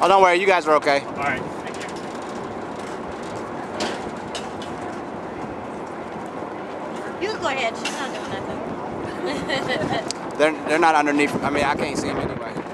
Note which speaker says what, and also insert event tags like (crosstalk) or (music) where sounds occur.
Speaker 1: Oh, don't worry. You guys are okay.
Speaker 2: All right. You.
Speaker 3: Go ahead. She's not doing nothing. (laughs)
Speaker 1: They're they're not underneath. I mean, I can't see them anyway.